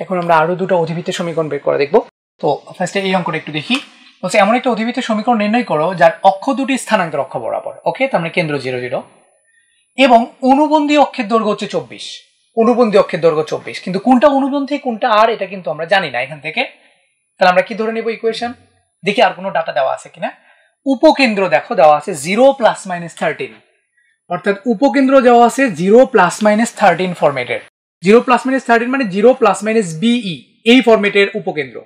এখন আমরা আরও দুটো অধিবৃত্তের সমীকরণ বের করে দেখব। তো ফার্স্টে এই অঙ্কটা একটু দেখি। বলছে, এমন একটা অধিবৃত্তের সমীকরণ নির্ণয় করো, যার অক্ষ দুটি স্থানান্তর অক্ষ বরাবর, ওকে? তার মানে কেন্দ্র জিরো জিরো। এবং অনুবন্ধী অক্ষের দৈর্ঘ্য হচ্ছে চব্বিশ। অনুবন্ধী অক্ষের দৈর্ঘ্য চব্বিশ। কিন্তু কোনটা অনুবন্ধী, কোনটা আর, এটা কিন্তু আমরা জানি না এখান থেকে। তাহলে আমরা কি ধরে নেব ইকুয়েশন দেখি আর কোনো ডাটা দেওয়া আছে কিনা। উপকেন্দ্র দেখো, দেওয়া আছে জিরো প্লাস মাইনাস থার্টিন অর্থাৎ উপকেন্দ্র দেওয়া আছে জিরো প্লাস মাইনাস থার্টিন ফরম্যাটের জিরো প্লাস মাইনাস থার্টিন মানে zero plus minus b e এই ফরম্যাটের উপকেন্দ্র।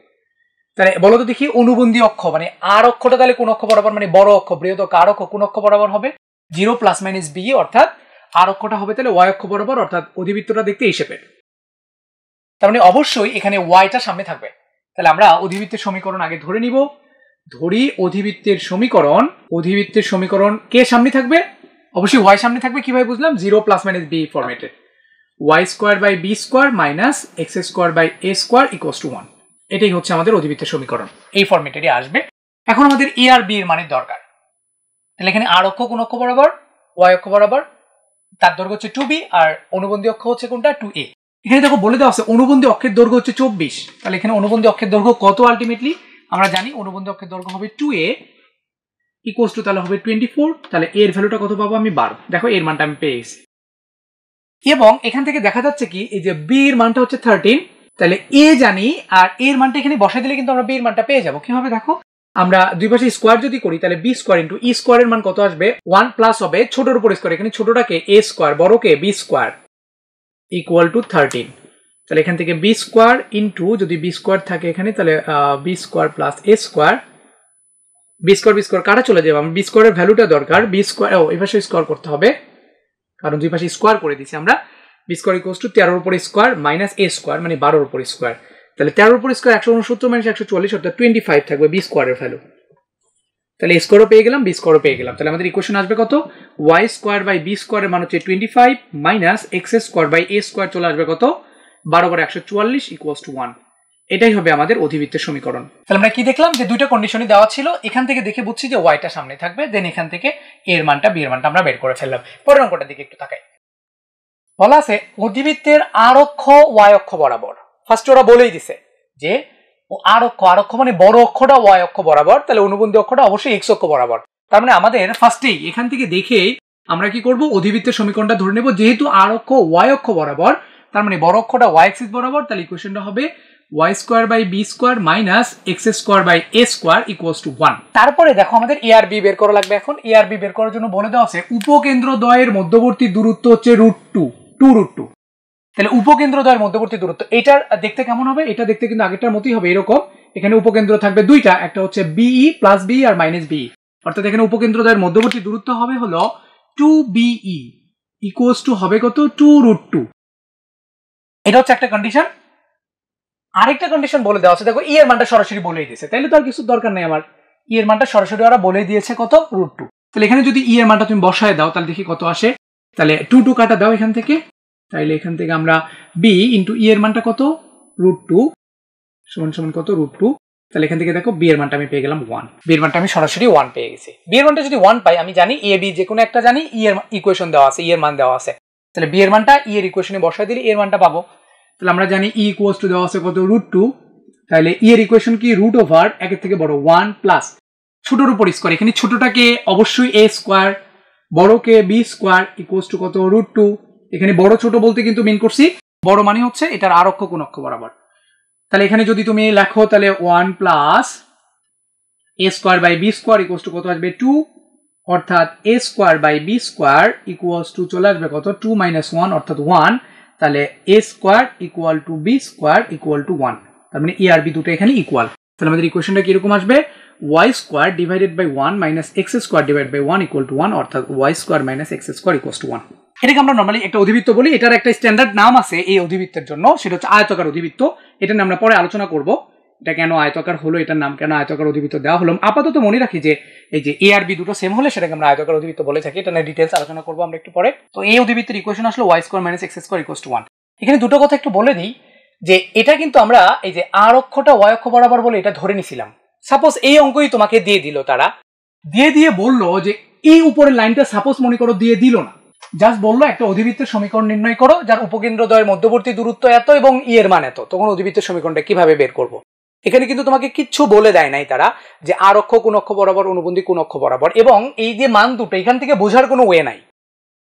তাহলে বলো তো দেখি অনুবন্ধী অক্ষ মানে আর অক্ষটা তাহলে কোন অক্ষ বরাবর? মানে বড় অক্ষ, বৃহৎ আর অক্ষ কোন অক্ষ বরাবর হবে? জিরো প্লাস মাইনাস বিই অর্থাৎ আর অক্ষটা হবে তাহলে ওয়াই অক্ষ বরাবর, অর্থাৎ অধিবৃত্তটা দেখতে শেপের তার মানে অবশ্যই এখানে ওয়াইটা সামনে থাকবে। তাহলে আমরা অধিবৃত্তের সমীকরণ আগে ধরে নিব। ধরি অধিবৃত্তের সমীকরণ অধিবৃত্তের সমীকরণ কে সামনে থাকবে? অবশ্যই ওয়াই সামনে থাকবে, কীভাবে বুঝলাম? Zero plus minus b ফরম্যাটের y square by b square minus x square by a square equals to one এটাই হচ্ছে আমাদের অধিবৃত্তের সমীকরণ। এই ফরম্যাটেরই আসবে। এখন আমাদের এ আর বি এর মানের দরকার। তাহলে এখানে আর অক্ষ কোন অক্ষ বরাবর ওয়াই অক্ষ বরাবর, তার দৈর্ঘ্য হচ্ছে টু বি আর অনুবন্ধী অক্ষ হচ্ছে কোনটা? টু এ এখানে দেখো বলে দেওয়া আছে, অনুবন্ধী অক্ষের দৈর্ঘ্য হচ্ছে চব্বিশ। তাহলে এখানে অনুবন্ধী অক্ষের দৈর্ঘ্য কত আলটিমেটলি আমরা জানি অনুবন্ধী অক্ষের দৈর্ঘ্য হবে টু এ ইকোয়াস টু তাহলে হবে টোয়েন্টি ফোর তাহলে এর ভ্যালুটা কত পাবো আমি বারো। দেখো এর মানটা আমি পেয়ে গেছি। এবং এখান থেকে দেখা যাচ্ছে কি, এই যে বি এর মানটা হচ্ছে থার্টিন তাহলে এ জানি, আর এর মানটা এখানে বসাই দিলে কিন্তু আমরা বি এর মানটা পেয়ে যাব। কীভাবে দেখো? আমরা দুই পাশে স্কোয়ার যদি করি, তাহলে বি স্কোয়ার ইন্টু ই স্কোয়ারের মান কত আসবে? ওয়ান প্লাস হবে ছোটোর উপর স্কোয়ার এখানে ছোটটাকে এ square বড়কে b square equal to thirteen তাহলে এখান থেকে বি স্কোয়ার ইন্টু যদি বি স্কোয়ার থাকে এখানে, তাহলে b square plus a square b square b square কাটা চলে যাবে? আমার বি স্কোয়ারের ভ্যালুটা দরকার। বি স্কোয়ার ও, এই পাশে স্কোয়ার করতে হবে। কারণ দুই পাশে স্কোয়ার করে দিচ্ছি আমরা। বি স্কোয়ার ইকোয়াস টু তেরোর উপর স্কোয়ার মাইনাস এ স্কোয়ার মানে বারোর উপর স্কোয়ার তাহলে তেরোর উপর স্কোয়ার একশো উনসত্তর মাইনাস একশো চল্লিশ, অর্থাৎ টোয়েন্টি ফাইভ থাকবে বি স্কোয়ারের ভ্যালু তাহলে এ স্কোয়ারও পেয়ে গেলাম বি স্কোয়ারও পেয়ে গেলাম। তাহলে আমাদের ইকুয়েশন আসবে কত? ওয়াই স্কোয়ার বাই বি স্কোয়ারের মান হচ্ছে twenty five minus x square by a square চলে আসবে কত? বারো বার একশো চুয়াল্লিশ ইকুয়াস টু ওয়ান এটাই হবে আমাদের অধিবৃত্তের সমীকরণ। তাহলে আমরা কি দেখলাম? যে দুইটা কন্ডিশনই দেওয়া ছিল, এখান থেকে দেখে বুঝছি যে ওয়াইটা সামনে থাকবে দেন এখান থেকে এর মানটা বি এর মানটা আমরা বের করে ফেললাম। পরের অঙ্কটার দিকে একটু তাকাই। বলা আছে, অধিবৃত্তের আর অক্ষ ওয়াই অক্ষ বরাবর। ফার্স্ট ওরা বলেই দিছে যে আর অক্ষ আর অক্ষ মানে বড় অক্ষটা ওয়াই অক্ষ বরাবর, তাহলে অনুবন্ধী অক্ষটা অবশ্যই এক্স অক্ষ বরাবর। তার মানে আমাদের ফার্স্টেই এখান থেকে দেখেই আমরা কি করব? অধিবৃত্তের সমীকরণটা ধরে নেব, যেহেতু আর অক্ষ ওয়াই অক্ষ বরাবর, তার মানে বড় অক্ষটা ওয়াই এক্সিস বরাবর, তাহলে ইকুয়েশনটা হবে y square by b square minus x square by a square equals to one তারপরে দেখো, আমাদের এ আর বি বের করা লাগবে এখন। এ আর বি বের করার জন্য বলে দেওয়া আছে, উপকেন্দ্র দ্বয়ের মধ্যবর্তী দূরত্ব হচ্ছে root two two root two তাহলে উপকেন্দ্র দ্বয়ের মধ্যবর্তী দূরত্ব, এটার দেখতে কেমন হবে? এটা দেখতে কিন্তু আগেরটার মতোই হবে, এরকম। এখানে উপকেন্দ্র থাকবে দুইটা, একটা হচ্ছে বিই প্লাস বি আর মাইনাস বি অর্থাৎ এখানে উপকেন্দ্র দ্বয়ের মধ্যবর্তী দূরত্ব হবে হলো টু বিই ইকুয়ালস টু হবে কত? টু রুট টু এটা হচ্ছে একটা কন্ডিশন আরেকটা কন্ডিশন বলে দেওয়া আছে, দেখো ই এর মানটা সরাসরি বলেই দিয়েছে। তাইলে তো আর কিছু দরকার নেই আমার। ই এর মানটা সরাসরি ওরা বলে দিয়েছে কত? রুট টু তাহলে এখানে যদি ই এর মানটা তুমি বসায় দাও, তাহলে দেখি কত আসে। তাহলে টু টু কাটা দাও এখান থেকে। তাইলে এখান থেকে আমরা বি ইন্টু ই এর মানটা কত? রুট টু সমান সমান কত? রুট টু তাহলে এখান থেকে দেখো বি এর মানটা আমি পেয়ে গেলাম ওয়ান বি এর মানটা আমি সরাসরি ওয়ান পেয়ে গেছি। বি এর মানটা যদি ওয়ান পাই, আমি জানি এ বি যে কোনো একটা জানি ই এর ইকুয়েশন দেওয়া আছে ই এর মান দেওয়া আছে। তাহলে বি এর মানটা ই এর ইকুয়েশনে বসায় দিলে এর মানটা পাবো। তাহলে আমরা জানি ই ইকুয়াস টু দেওয়া আছে কত? রুট টু তাহলে ই এর ইকুয়েশন কি? রুট ওভার একের থেকে বড় ওয়ান প্লাস ছোটোর উপর স্কোয়ার এখানে ছোটটাকে অবশ্যই এ স্কোয়ার বড়কে বি স্কোয়ার ইকুয়াস টু কত? রুট টু এখানে বড় ছোট বলতে কিন্তু মিন করছি। বড় মানে হচ্ছে এটার আর অক্ষ কোন অক্ষ বরাবর। তাহলে এখানে যদি তুমি লেখো, তাহলে one plus a square by b square equals to কত আসবে? টু অর্থাৎ a square by b square equals to চলে আসবে কত? টু মাইনাস ওয়ান অর্থাৎ ওয়ান তাহলে a square equal to b square equal to one তার মানে ই আর বি দুটো এখানে ইকুয়াল তাহলে আমাদের ইকুয়েশনটা কীরকম আসবে? Y square divided by one minus x square divide by one equal to one অর্থাৎ y square minus x square equal to one এটাকে আমরা নর্মালি একটা অধিবৃত্ত বলি, এটার একটা স্ট্যান্ডার্ড নাম আছে এই অধিবৃত্তের জন্য, সেটা হচ্ছে আয়তকার অধিবৃত্ত। এটা নিয়ে আমরা পরে আলোচনা করব, এটা কেন আয়তকার হলো, এটার নাম কেন আয়তকার অধিবৃত্ত দেওয়া হলো। আপাতত মনে রাখি যে এই যে এ আর বি দুটো সেম হলে সেটাকে আমরা আয়তকার অধিবৃত্ত বলে থাকি, এটা নিয়ে ডিটেলস আলোচনা করব আমরা একটু পরে। তো এই অধিবৃত্তের ইকুয়েশন আসলো y square minus x square equals to one এখানে দুটো কথা একটু বলে দিই, যে এটা কিন্তু আমরা এই যে আর অক্ষটা ওয়াই অক্ষ বরাবর বলে এটা ধরে নিছিলাম। সাপোজ এই অঙ্কই তোমাকে দিয়ে দিল তারা। দিয়ে দিয়ে বলল যে, এই উপরের লাইনটা সাপোজ মনে করো দিয়ে দিল না। জাস্ট বলল একটা অধিবৃত্তের সমীকরণ নির্ণয় করো, যার উপকেন্দ্রদ্বয়ের মধ্যবর্তী দূরত্ব এত এবং ই এর মান এত। তখন অধিবৃত্তের সমীকরণটা কীভাবে বের করব? এখানে কিন্তু তোমাকে কিচ্ছু বলে দেয় নাই তারা যে, আর অক্ষ কোন অক্ষ বরাবর, অনুবন্ধী কোন অক্ষ বরাবর। এবং এই যে মান দুটো, এখান থেকে বোঝার কোনো ওয়ে নাই।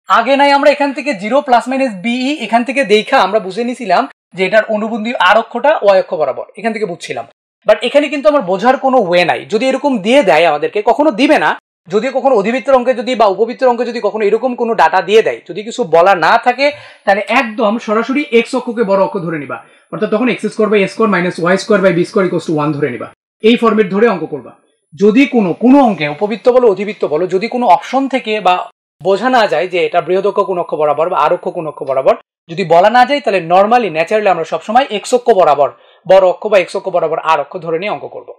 আগে নাই আমরা এখান থেকে জিরো প্লাস মাইনাস বিই এখান থেকে দেখা আমরা বুঝে নিছিলাম যে, এটার অনুবন্ধী আর অক্ষটা ওয়াই অক্ষ বরাবর। এখান থেকে বুঝছিলাম। বাট এখানে কিন্তু আমার বোঝার কোনো ওয়ে নাই। যদি এরকম দিয়ে দেয় আমাদেরকে, কখনো দিবে না। যদি কখনো অধিবৃত্তের অঙ্কে যদি বা উপবৃত্তের অঙ্কে যদি কখনো এরকম কোনো ডাটা দিয়ে দেয়, যদি কিছু বলা না থাকে, তাহলে একদম সরাসরি এক্স অক্ষকে বড় অক্ষ ধরে নিবা। অর্থাৎ তখন x square by square minus y square by b square equals to one ধরে নিবা। এই ফর্মেট ধরে অঙ্ক করবা। যদি কোনো কোনো অঙ্কে, উপবৃত্ত বলো, অধিবৃত্ত বলো, যদি কোনো অপশন থেকে বা বোঝা না যায় যে এটা বৃহদক্ষ কোন অক্ষ বরাবর বা আরক্ষ কোন অক্ষ বরাবর, যদি বলা না যায়, তাহলে নর্মালি ন্যাচারালি আমরা সবসময় এক্স অক্ষ বরাবর বড় অক্ষ বা এক্স অক্ষ বরাবর আর অক্ষ ধরে নিয়ে অঙ্ক করব।